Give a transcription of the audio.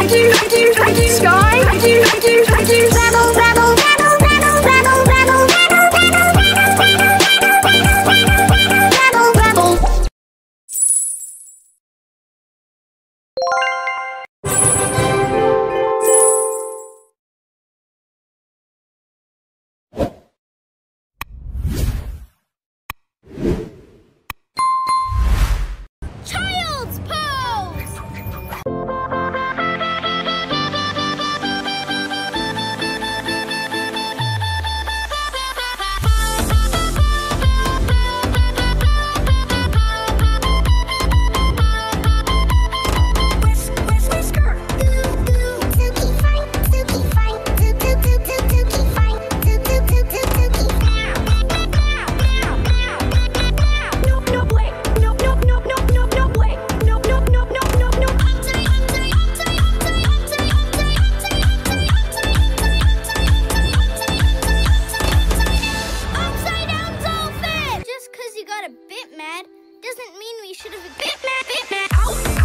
Thank you, thank you, thank you, Sky. Thank you, thank you. bit mad doesn't mean we should have a bit mad, bit mad. Ow!